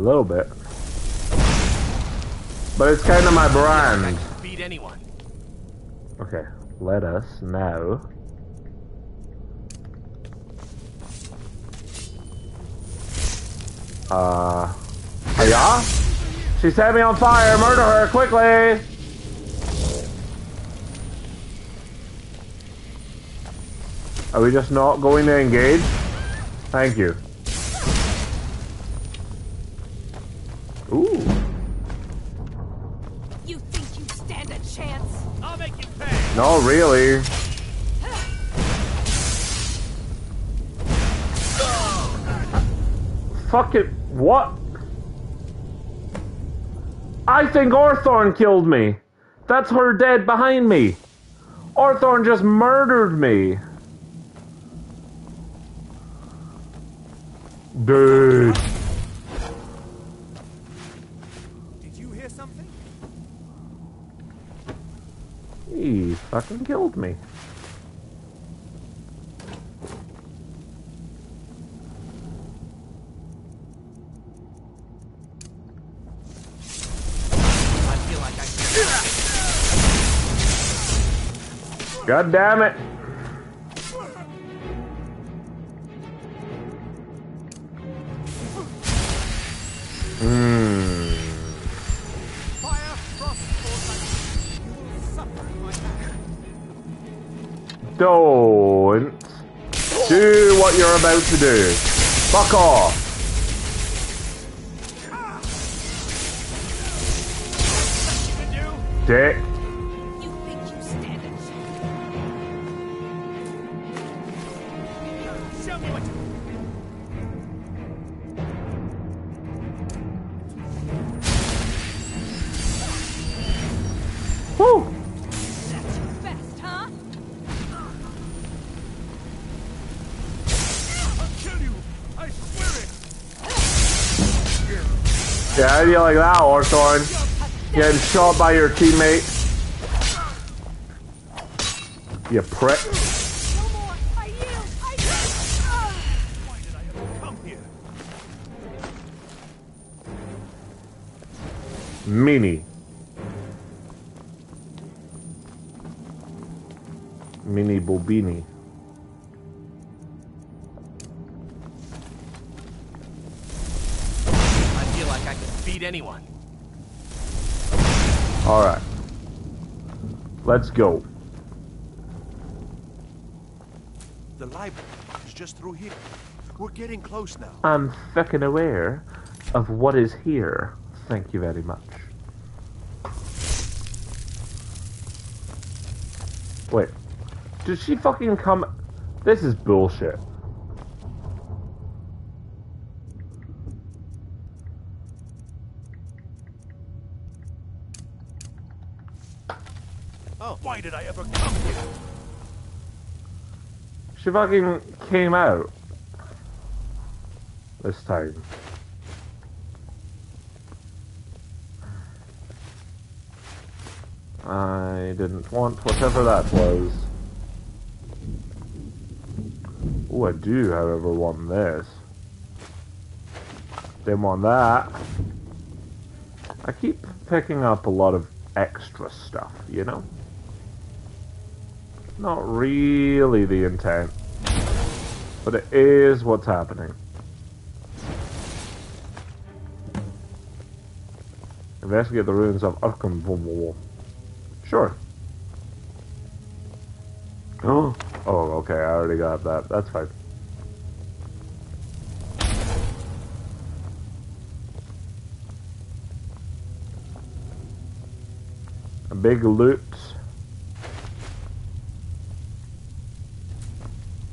little bit. But it's kind of my brand. Beat anyone. Okay, let us now. Uh, hiya? She set me on fire! Murder her, quickly! Are we just not going to engage? Thank you. No, really. Fuck it. What? I think Orthorn killed me. That's her dead behind me. Orthorn just murdered me. Dude. Fucking killed me. I feel like I God damn it. Hmm. Don't do what you're about to do. Fuck off. Dick. Like that, Orthorn? Getting shot by your teammate. You prick. No more. I anyone. Alright. Let's go. The library is just through here. We're getting close now. I'm fucking aware of what is here. Thank you very much. Wait. Did she fucking come? This is bullshit. Did I ever come here? She fucking came out. This time. I didn't want whatever that was. Oh, I do, however, want this. Didn't want that. I keep picking up a lot of extra stuff, you know? Not really the intent. But it is what's happening. Investigate the ruins of Arkham. Sure. Oh, oh, okay. I already got that. That's fine. A big loot.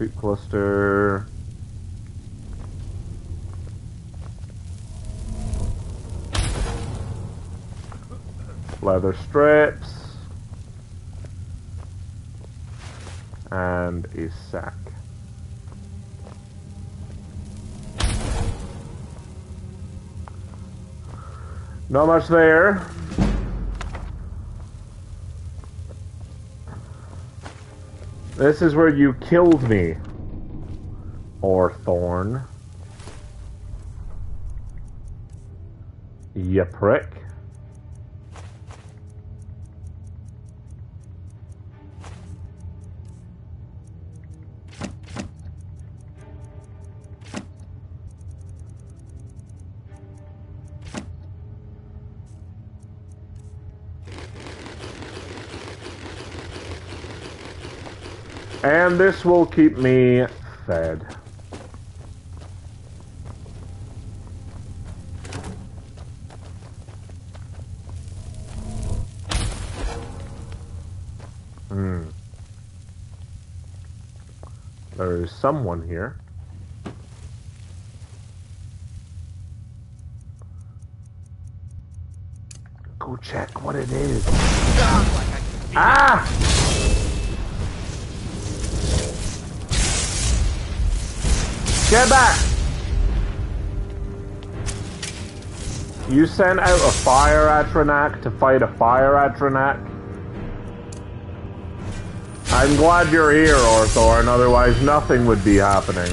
Creep cluster. Leather strips. And a sack. Not much there. This is where you killed me. Or Thorn. You prick. This will keep me fed. Hmm. There is someone here. Go check what it is. Ah! Get back! You sent out a fire Atronach to fight a fire Atronach? I'm glad you're here, Orthorn, otherwise nothing would be happening.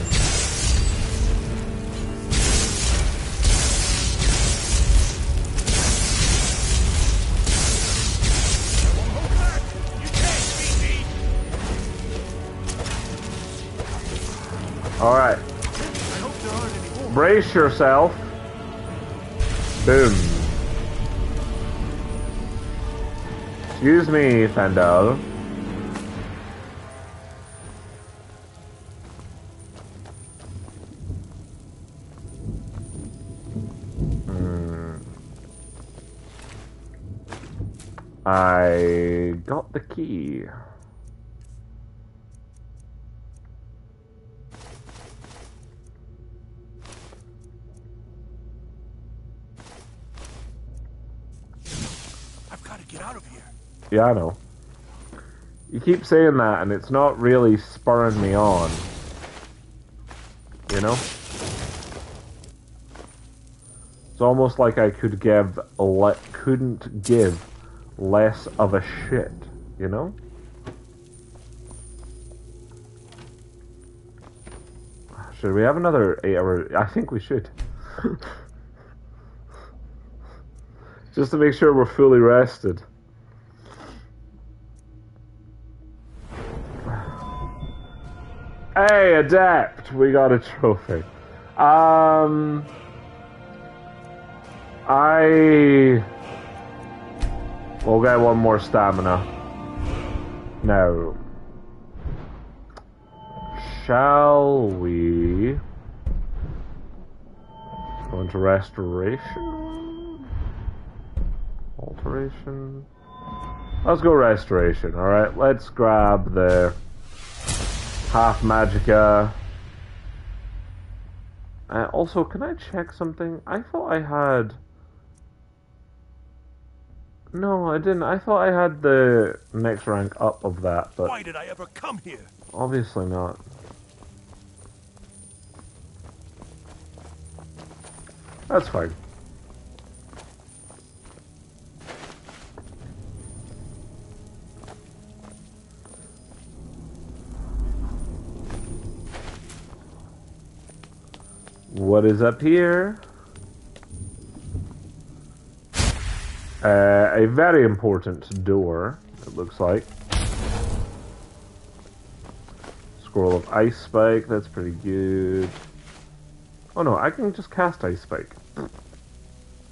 Alright, brace yourself. Boom. Excuse me, Faendal. Hmm. I got the key. Get out of here. Yeah, I know. You keep saying that, and it's not really spurring me on. You know? It's almost like I could give le- couldn't give less of a shit. You know? Should we have another eight hour? I think we should. Just to make sure we're fully rested. Hey, Adept! We got a trophy. Um. I. We'll get one more stamina. No. Shall we. Go into restoration? Alteration? Let's go restoration, alright? Let's grab the half magicka. Uh, also, can I check something? I thought I had. No, I didn't. I thought I had the next rank up of that, but Why did I ever come here? obviously not. That's fine. What is up here? Uh, a very important door, it looks like. Scroll of Ice Spike, that's pretty good. Oh no, I can just cast Ice Spike.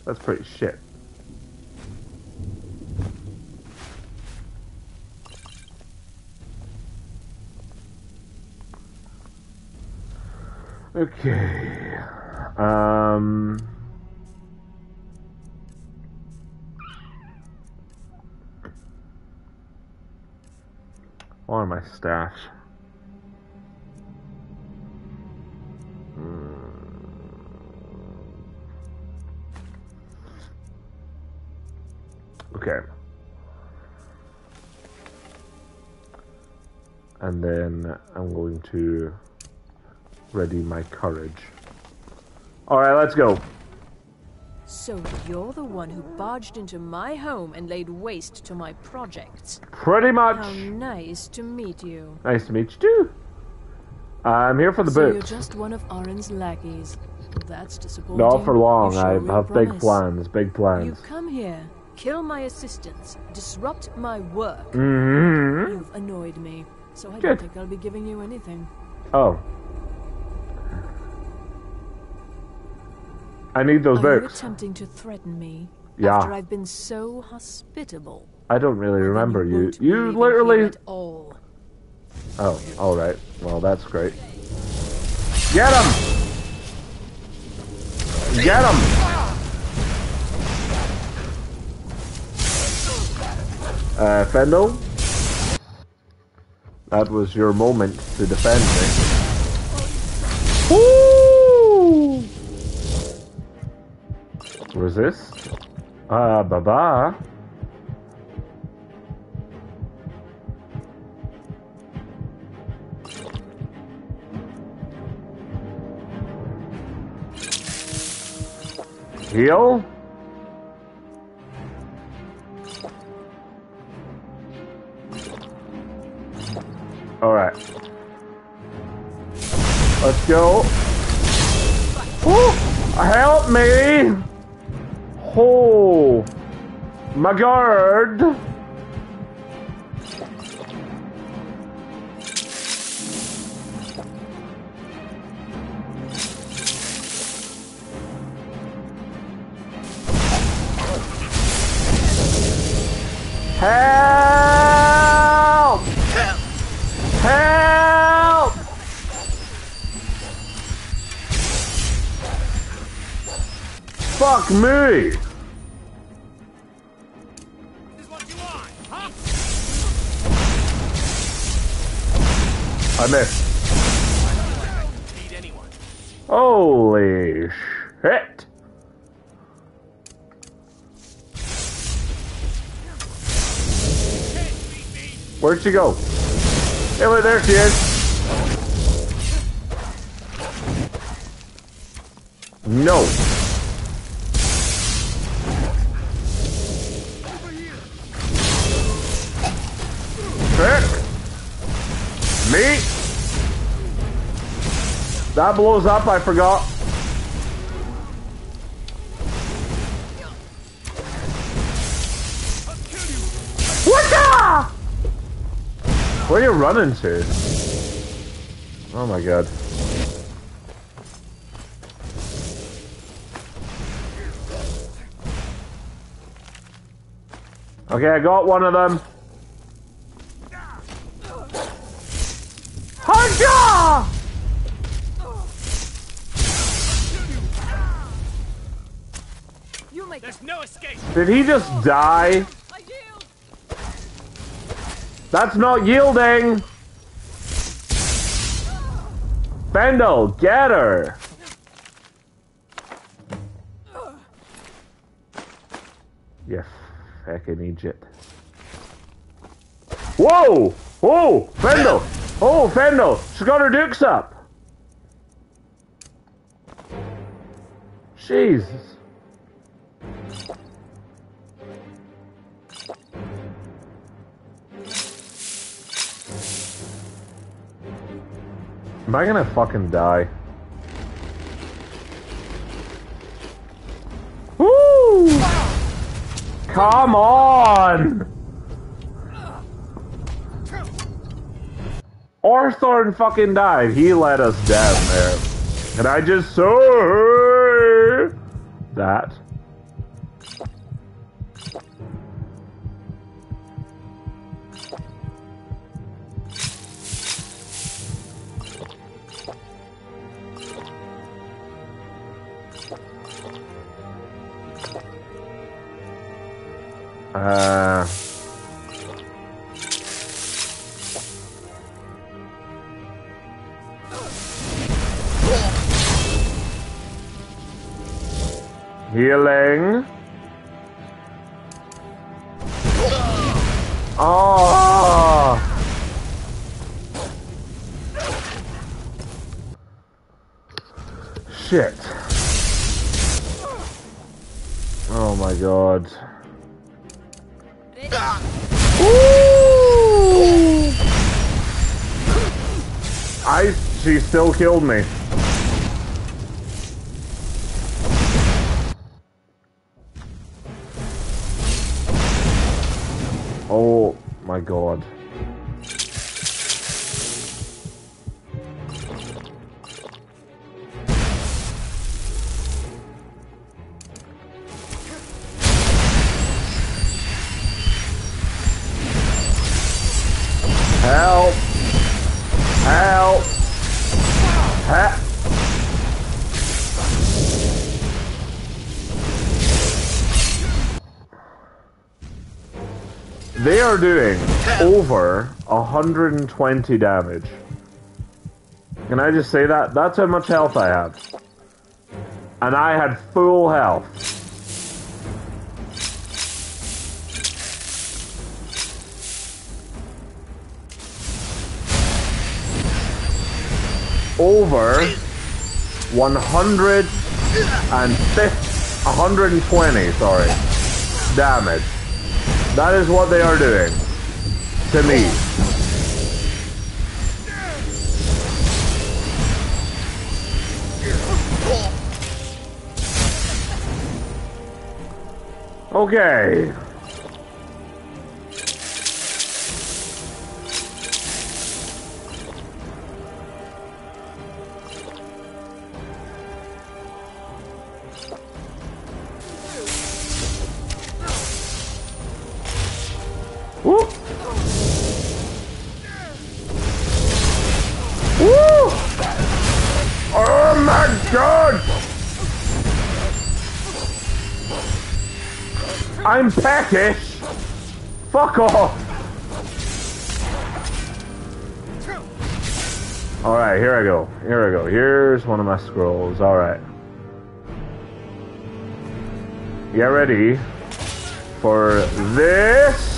That's pretty shit. Okay. Um. What are my stash? Okay. And then I'm going to ready my courage. Alright, let's go. So you're the one who barged into my home and laid waste to my projects. Pretty much. How nice to meet you. Nice to meet you too. I'm here for the so you're just one of Aren's lackeys. That's disappointing. Not for long. I have big plans. Big plans. You come here, kill my assistants, disrupt my work. hmm You've annoyed me, so I Good. don't think I'll be giving you anything. Oh. I need those Are you books. attempting to threaten me? Yeah. After I've been so hospitable. I don't really remember you. won't You literally. here at all. Oh, all right. Well, that's great. Get him! Get him! Uh, Faendal? That was your moment to defend me. Resist? Ah, baba. Heal? Alright. Let's go. Woo! Help me! My guard! Help! Help! Fuck me! I missed. Holy shit! Where'd she go? Look, there she is. No. That blows up, I forgot. What the? Where are you running to? Oh my god. Okay, I got one of them. There's no escape. Did he just die? That's not yielding! Faendal, get her! You fucking Egypt. Whoa! Whoa! Faendal! Oh, Faendal! Oh, She's got her dukes up! Jesus. Am I gonna fucking die? Woo! Come on! Orthorn fucking died. He let us down there. And I just oh, saw that. Uh, healing. Ooh! I. She still killed me. Oh my god. They are doing over 120 damage. Can I just say that? That's how much health I have. And I had full health. Over 150, 120, sorry, damage. That is what they are doing to me. Okay. I'm! Fuck off! Alright, here I go. Here I go. Here's one of my scrolls. Alright. Get ready for this.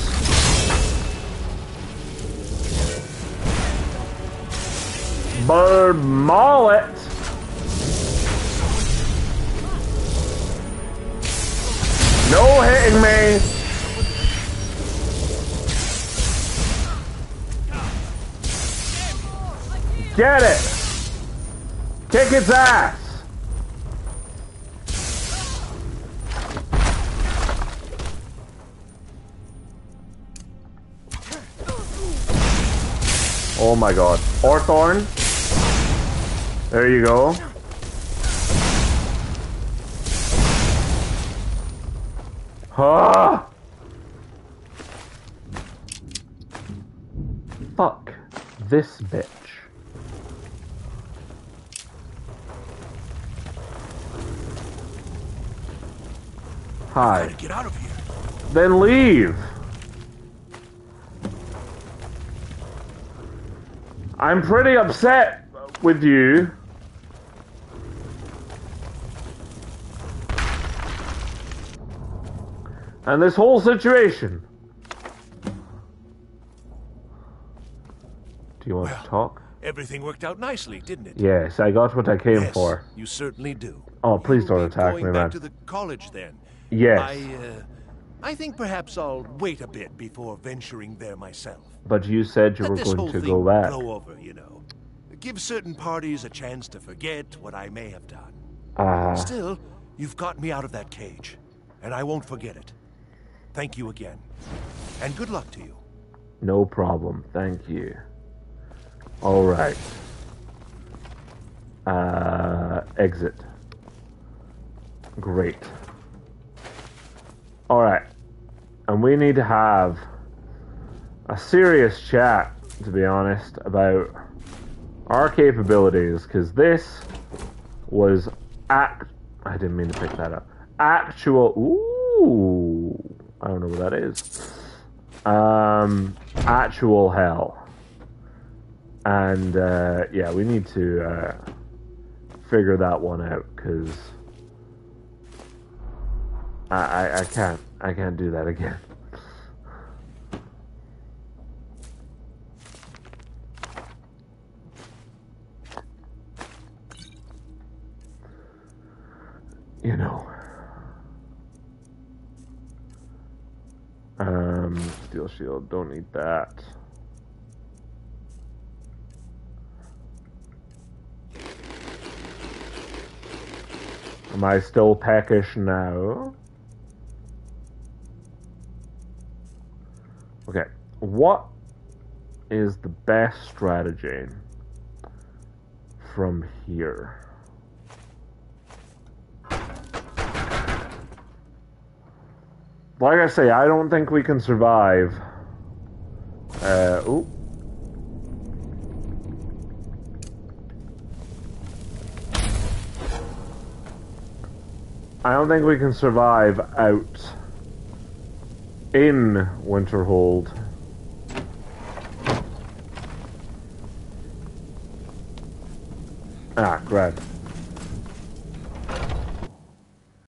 Bird Mullet. No hitting me. Get it. Kick its ass. Oh my god. Orthorn. There you go. Ah! Fuck this bitch. Hi. Get out of here. Then leave. I'm pretty upset with you. And this whole situation. Do you want Well. to talk? Everything worked out nicely, didn't it? Yes, I got what I came yes, for. You certainly do. Oh, please don't attack me, back man. to the college then. Yes, I, uh, I think perhaps I'll wait a bit before venturing there myself. but you said you Let were going to go back. blow over, you know. Give certain parties a chance to forget what I may have done. Ah, Still, you've got me out of that cage, and I won't forget it. Thank you again, and good luck to you. no problem. Thank you. All right. Uh, exit. Great. All right. And we need to have a serious chat, to be honest, about our capabilities, because this was act. I didn't mean to pick that up. Actual. Ooh. I don't know what that is. Um, actual hell. And uh, yeah, we need to uh, figure that one out because I, I can't I can't do that again. You know. Um, steel shield, don't need that. Am I still peckish now? What is the best strategy from here? Like I say, I don't think we can survive. Uh, ooh. I don't think we can survive out in Winterhold. Ah, great.